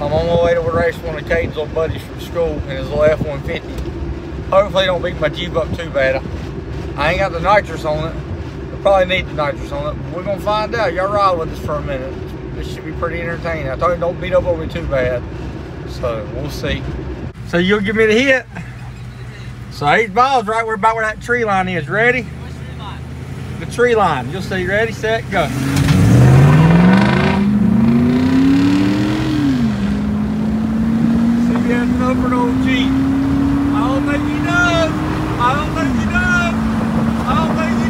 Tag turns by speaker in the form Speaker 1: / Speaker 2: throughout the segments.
Speaker 1: I'm on my way to race one of Kaidyn's old buddies from school in his little F-150. Hopefully don't beat my Jeep up too bad. I ain't got the nitrous on it. We probably need the nitrous on it. We're gonna find out. Y'all ride with us for a minute. This should be pretty entertaining. I told you don't beat up on me too bad. So we'll see. So you'll give me the hit. So eight balls right where about where that tree line is. Ready? The tree line. You'll see. Ready, set, go. For an old Jeep. I don't think he does. I don't think he does. I don't think he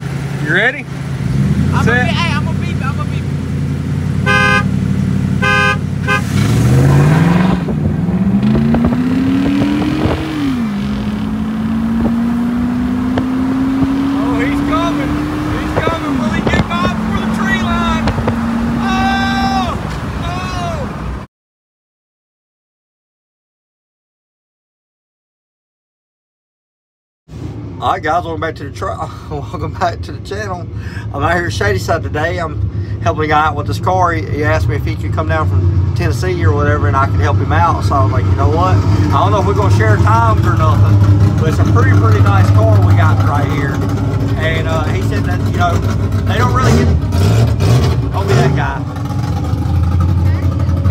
Speaker 1: does. You ready?
Speaker 2: I'm
Speaker 1: Set.
Speaker 2: gonna be, hey, I'm gonna beep, I'm gonna beep.
Speaker 1: Oh, he's coming. He's coming. Will he get by before the tree line? Oh! Oh! All right, guys, welcome back to the truck. welcome back to the channel. I'm out here at Shadyside today. I'm helping a guy out with this car. He, he asked me if he could come down from Tennessee or whatever, and I could help him out. So I was like, you know what? I don't know if we're gonna share times or nothing, but it's a pretty, pretty nice car we got right here. And uh, he said that you know they don't really get. Don't be that guy.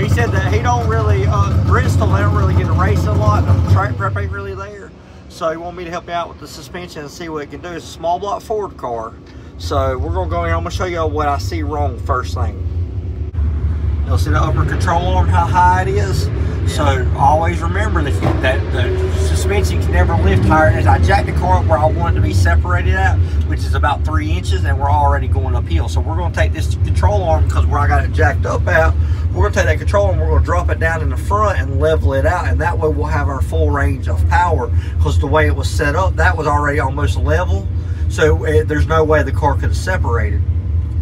Speaker 1: He said that he don't really uh, Bristol. They don't really get to race a lot. The track prep ain't really there. So he wanted me to help out with the suspension and see what it can do. It's a small block Ford car. So we're gonna go in. I'm gonna show you what I see wrong first thing. You'll see the upper control arm, how high it is. So always remember that, you, that the suspension can never lift higher. As I jacked the car up where I want it to be separated at, which is about three inches, and we're already going uphill. So we're gonna take this control arm because where I got it jacked up at, we're gonna take that control and we're gonna drop it down in the front and level it out, and that way we'll have our full range of power. Because the way it was set up, that was already almost level. So eh, there's no way the car could have separated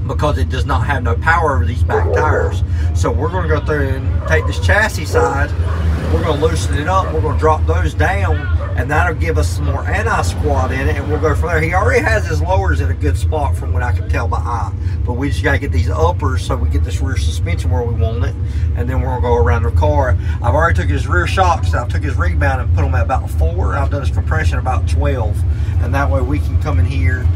Speaker 1: because it does not have no power over these back tires. So we're going to go through and take this chassis side, we're going to loosen it up, we're going to drop those down, and that'll give us some more anti-squat in it, and we'll go from there. He already has his lowers in a good spot from what I can tell by eye, but we just got to get these uppers so we get this rear suspension where we want it, and then we're going to go around the car. I've already took his rear shocks, I took his rebound and put them at about four, I've done his compression about 12, and that way we can come in here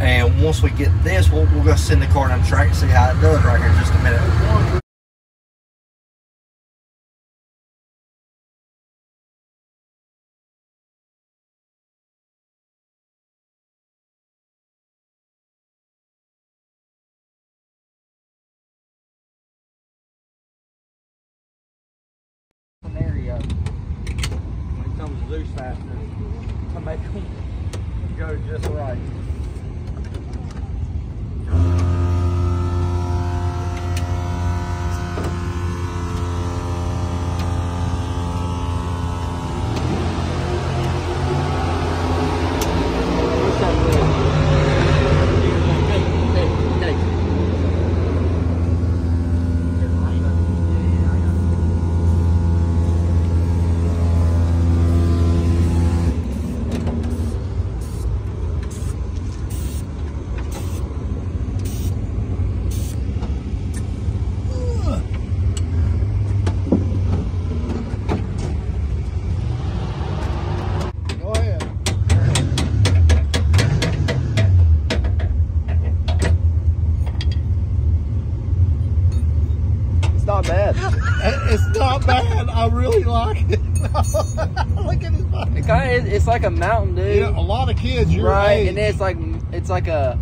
Speaker 1: and once we get this, we'll, we'll go send the car down the track and see how it does right here in just a minute. To loose fasteners, I make them go just right.
Speaker 3: Go ahead.
Speaker 2: It's not bad.
Speaker 3: It's not bad. I really like it. Look at his body.
Speaker 2: It kind of it's like a Mountain Dew,
Speaker 3: You know, a lot of kids your
Speaker 2: right?
Speaker 3: age,
Speaker 2: And it's like it's like a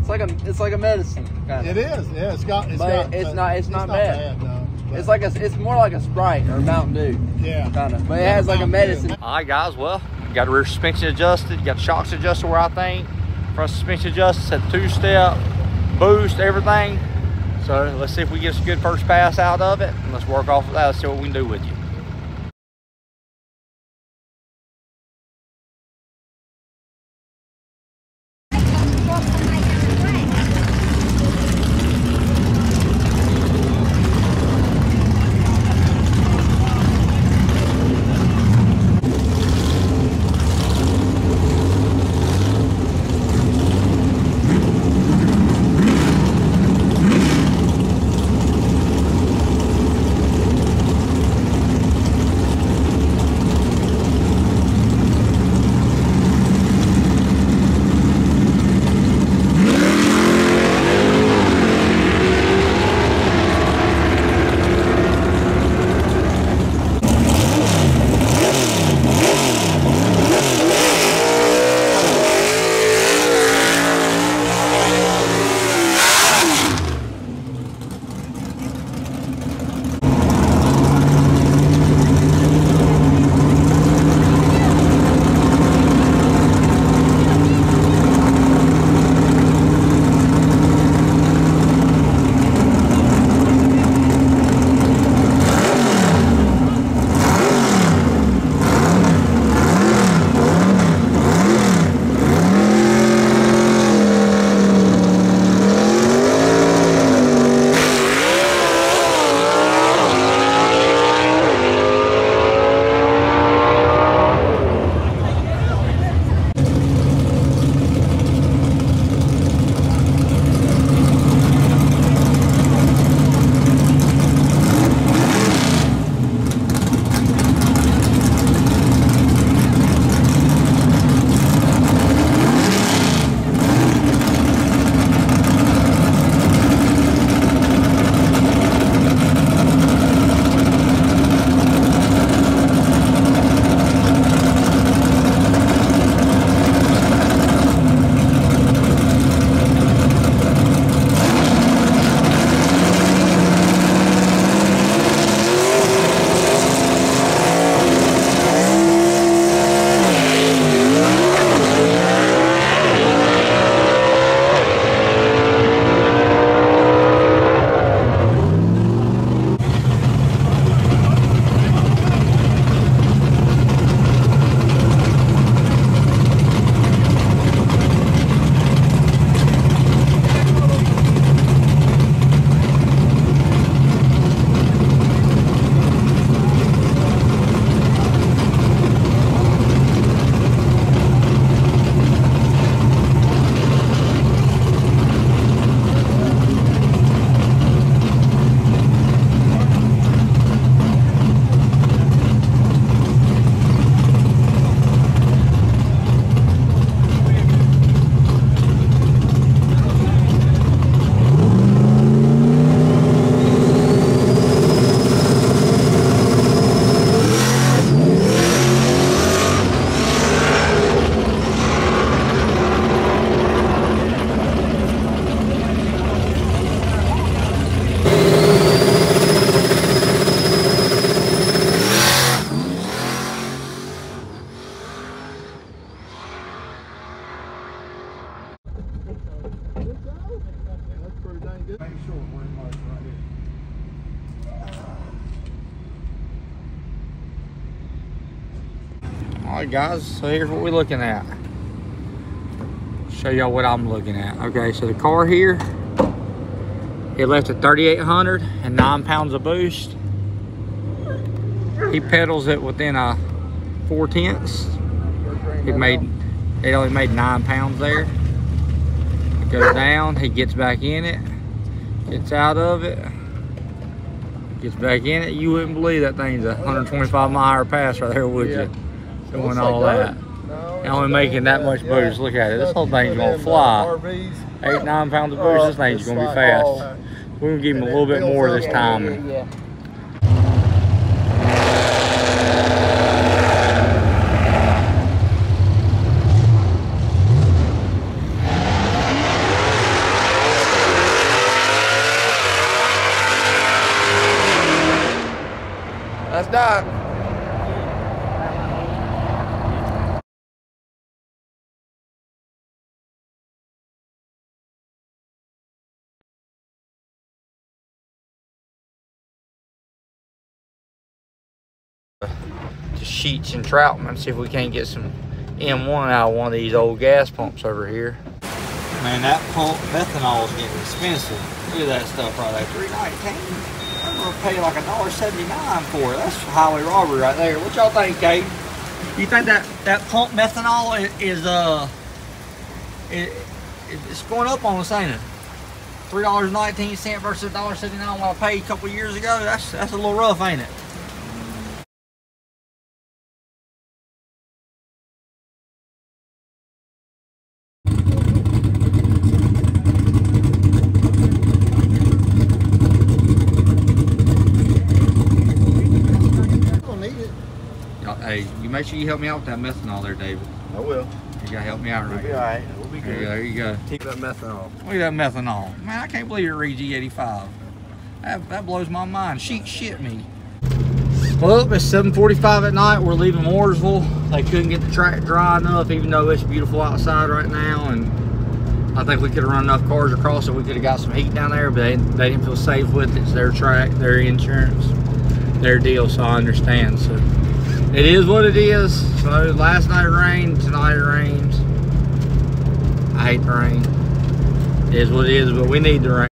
Speaker 2: it's like a it's like a medicine Kind of.
Speaker 3: is. Yeah, it's got. It's
Speaker 2: But
Speaker 3: got,
Speaker 2: it's not- it's not bad.
Speaker 3: no. But-
Speaker 2: It's like a it's more like a Sprite or a Mountain Dew
Speaker 3: yeah,
Speaker 2: kind of, but it
Speaker 3: Yeah,
Speaker 2: has like a
Speaker 3: Mountain Dew.
Speaker 2: medicine.
Speaker 1: All right, guys. Well, got the rear suspension adjusted, got the shocks adjusted where I think, front suspension adjusted, set two-step, boost, everything. So let's see if we get a good first pass out of it, and let's work off of that. Let's see what we can do with you. Right, guys. So here's what we're looking at. Show y'all what I'm looking at. Okay, so the car here, it left at 3,800 and nine pounds of boost. He pedals it within a four tenths. It made, it only made nine pounds there. It goes down, he gets back in it, gets out of it, gets back in it. You wouldn't believe that thing's a 125 mile hour pass right there, would
Speaker 3: Yeah.
Speaker 1: you? Doing all that.
Speaker 3: No,
Speaker 1: And only making that much boost. Look at it. This whole thing's gonna fly. Eight, nine pounds of boost, this thing's gonna be fast.
Speaker 3: oh,
Speaker 1: We're gonna give him a little bit more this time. and-
Speaker 2: Yeah. That's Doc.
Speaker 1: To Sheetz and Troutman, see if we can't get some M1 out of one of these old gas pumps over here. Man, that pump methanol is getting expensive. Look at that stuff right there, three nineteen. I'm gonna pay like a dollar seventy nine for it. That's highway robbery right there. What y'all think, Kate? You think that that pump methanol is uh, it, it's going up on us, ain't it? Three dollars nineteen cent versus dollar seventy nine what I paid a couple years ago. That's that's a little rough, ain't it?
Speaker 3: don't need it.
Speaker 1: Y'all- Hey, you make sure you help me out with that methanol there, David.
Speaker 3: I will.
Speaker 1: You gotta help me out
Speaker 3: We'll
Speaker 1: right
Speaker 3: be
Speaker 1: here.
Speaker 3: all right. We'll be good.
Speaker 1: go. There you go.
Speaker 3: Keep that methanol.
Speaker 1: Look at that methanol. Man, I can't believe it reads E85. That, that blows my mind. She shit me. Well, it's 7.45 at night. We're leaving Mooresville. They couldn't get the track dry enough, even though it's beautiful outside right now. And I think we could have run enough cars across it. We could have got some heat down there, but they, they didn't feel safe with it. It's their track, their insurance, their deal, so I understand. So it is what it is. So last night rained, tonight rains. I hate the rain. It is what it is, but we need the rain.